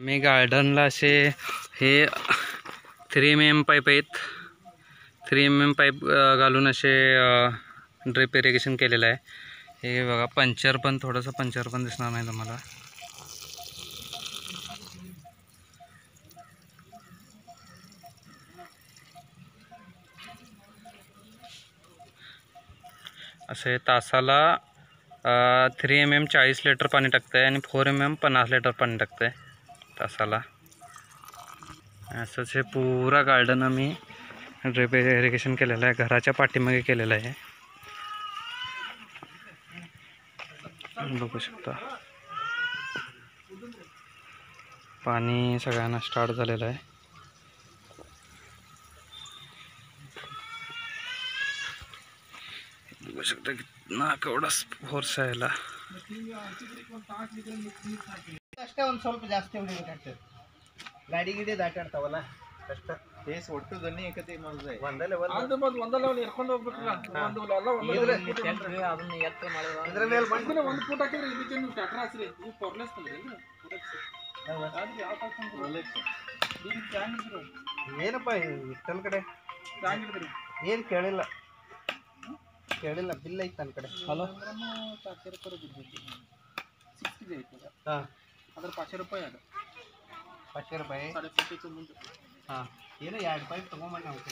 आम्ही गार्डनला असे हे थ्री एम एम पाईप आहेत. थ्री एम एम पाईप घालून असे ड्रिप इरिगेशन केलेलं आहे. हे बघा पंचर पण थोडंसं पंचर पण दिसणार नाही तुम्हाला. असे तासाला थ्री एम एम चाळीस लिटर पाणी टाकतं आहे आणि फोर एम एम पन्नास लिटर पाणी टाकतं आहे तासाला. असंच हे पुरा गार्डन आम्ही ड्रिप इरिगेशन केलेलं आहे घराच्या पाठीमागे केलेलं आहे. बघू शकता. पाणी सगळ्यांना स्टार्ट झालेलं आहे. बघू शकता ना केवढा फोर्स आहे याला. ಅಷ್ಟೇ ಒಂದು ಸ್ವಲ್ಪ ಜಾಸ್ತಿ ಹೊಡಿಬೇಕಾಗ್ತದೆ ಗಾಡಿ ಗಿಡಿ ದಾಟಾಡ್ತಾವಲ್ಲ? ಬೇಸ್ ಒಟ್ಟು ಏಕತೆ ಒಂದೇ. ಇರ್ಕೊಂಡು ಒಂದು ಎತ್ತ ಮೇಲೆ ಒಂದು ಫೂಟ್ ಹಾಕಿದ್ರೆ ಇದಕ್ಕೆ ಏನಪ್ಪ ಇಷ್ಟನ್ ಕಡೆ? ಏನು ಕೇಳಿಲ್ಲ. ಕೇಳಿಲ್ಲ ಬಿಲ್ ಐತ್ ನನ್ನ ಕಡೆ. ಹಲೋ? ಹಾ. आता पाचशे रुपये आलं पाचशे रुपये? साडेपाचशेचं म्हणजे. हां. ये ना या पाईप तगोमान नव्हते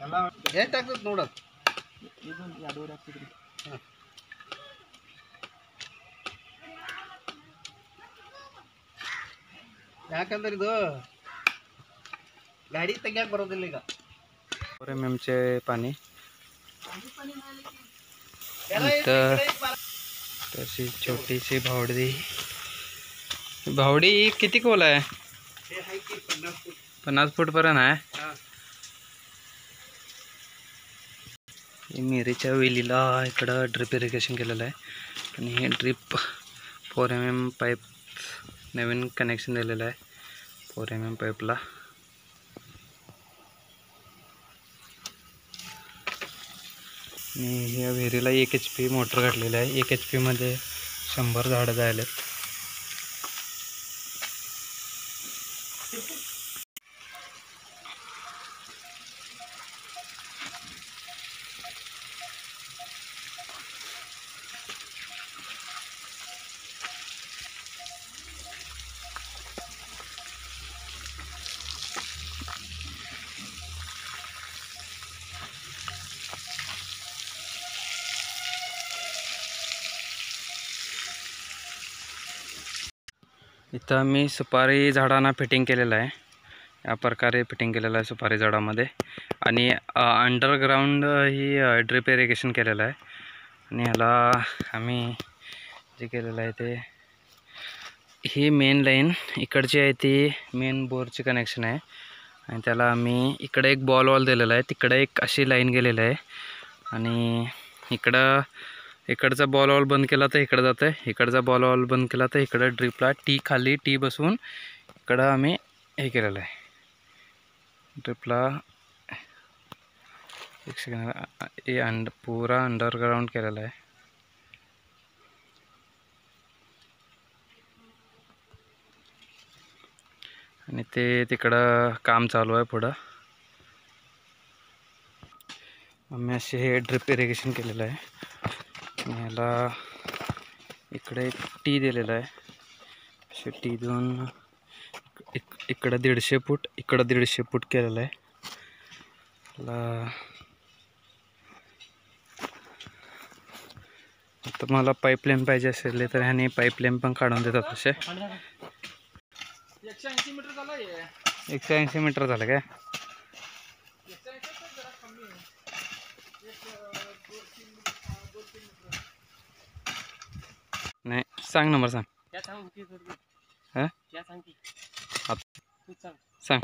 त्याला हे टाकत नोडत इथून या डोऱ्यात तिकडे. हां. ಯಾಕಂದ್ರೆ ಇದು ಗಾಡಿ ತೆಗಿಯಕ್ಕೆ ಬರೋದಿಲ್ಲ ಈಗ ಅವ್ರ ಎಮ್ ಎಮ್चे पाणी. तर तशी छोटीशी भावडी. भावडी किती खोल आहे? हे पन्नास फूट. पन्नास फूटपर्यंत आहे? मिरीच्या वेलीला इकडं ड्रिप इरिगेशन केलेलं आहे. आणि हे drip four M M pipe नवीन कनेक्शन दिलेलं आहे. फोर एम एम पाईपला आणि ह्या विहिरीला एक एच पी मोटर घातलेली आहे. एक एच पीमध्ये शंभर झाडं जायलेत इथं मी सुपारी झाडांना फिटिंग केलेलं आहे. या प्रकारे फिटिंग केलेलं आहे सुपारी झाडामध्ये. आणि अंडरग्राऊंड ही ड्रिप इरिगेशन केलेलं आहे. आणि ह्याला आम्ही जे केलेलं आहे ते ही मेन लाईन इकडची आहे ती मेन बोरची कनेक्शन आहे. आणि त्याला आम्ही इकडे एक बॉल वॉल दिलेला आहे. तिकडे एक अशी लाईन गेलेली आहे. आणि इकडं इकडचा बॉल ऑल बंद केला तर इकडं जातं आहे इकडचा बॉल ऑल बंद केला तर इकडं ड्रिपला टी खाली टी बसवून इकडं आम्ही हे केलेलं आहे. ड्रिपला एक सेकंड हे अंड पुरा अंडरग्राऊंड केलेलं आहे. आणि ते तिकडं काम चालू आहे पुढं. आम्ही असे हे ड्रिप इरिगेशन केलेलं आहे. ह्याला इकडे एक टी दिलेला आहे. असे टी देऊन इक इकडं दीडशे फूट इकडं दीडशे फूट केलेलं आहे. आता मला पाईपलाईन पाहिजे असेल तर ह्याने पाईपलाईन पण काढून देतात असे. एकशे ऐंशी मीटर एकशे ऐंशी मीटर झालं काय नाही सांग नंबर सांग. सांग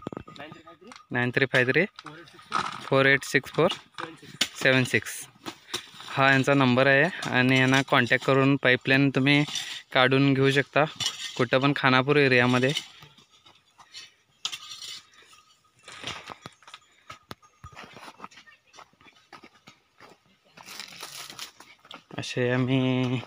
हां? Nine three five three. Four eight six four. Seven six. हा यांचा नंबर आहे आणि यांना कॉन्टॅक्ट करून पाईपलाईन तुम्ही काढून घेऊ शकता. कुठं पण खानापूर एरियामध्ये असे आम्ही